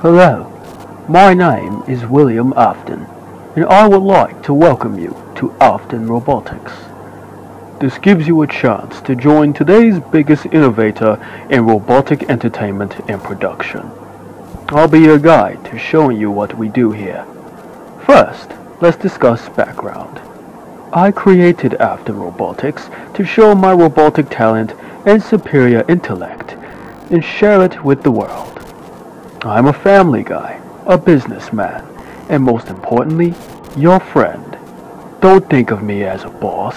Hello, my name is William Afton, and I would like to welcome you to Afton Robotics. This gives you a chance to join today's biggest innovator in robotic entertainment and production. I'll be your guide to showing you what we do here. First, let's discuss background. I created Afton Robotics to show my robotic talent and superior intellect and share it with the world. I'm a family guy, a businessman, and most importantly, your friend. Don't think of me as a boss.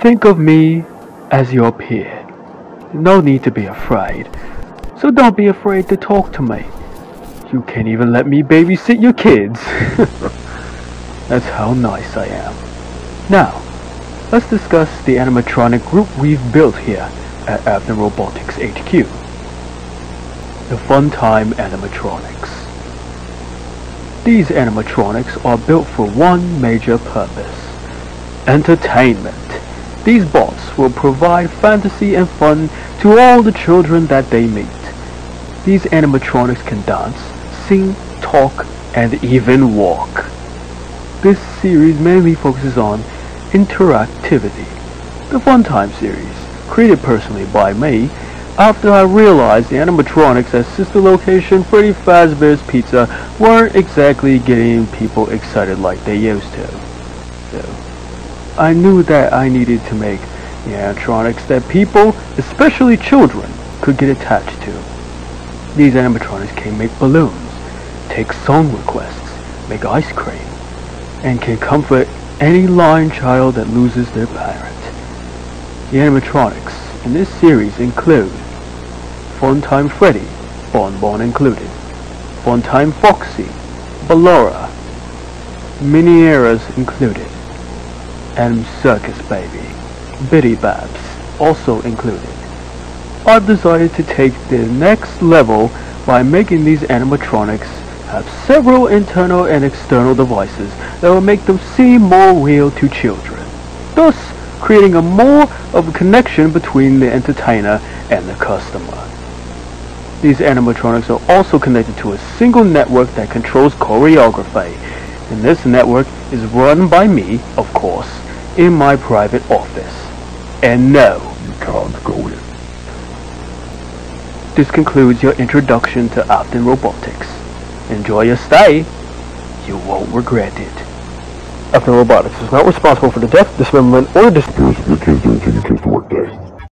Think of me as your peer. No need to be afraid. So don't be afraid to talk to me. You can't even let me babysit your kids. That's how nice I am. Now, let's discuss the animatronic group we've built here at Afton Robotics HQ the Funtime animatronics. These animatronics are built for one major purpose. Entertainment. These bots will provide fantasy and fun to all the children that they meet. These animatronics can dance, sing, talk, and even walk. This series mainly focuses on interactivity. The Funtime series, created personally by me, after I realized the animatronics at sister location Freddy Fazbear's Pizza weren't exactly getting people excited like they used to. So, I knew that I needed to make the animatronics that people, especially children, could get attached to. These animatronics can make balloons, take song requests, make ice cream, and can comfort any blind child that loses their parent. The animatronics in this series include Funtime Freddy, Bonbon included, Funtime Foxy, Ballora, Minireenas included, and Circus Baby, Bidybabs also included. I've decided to take the next level by making these animatronics have several internal and external devices that will make them seem more real to children, thus creating a more of a connection between the entertainer and the customer. These animatronics are also connected to a single network that controls choreography, and this network is run by me, of course, in my private office. And no, you can't go in. This concludes your introduction to Afton Robotics. Enjoy your stay. You won't regret it. Afton Robotics is not responsible for the death, dismemberment, or dis- Here's your kids are